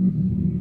Mm-hmm.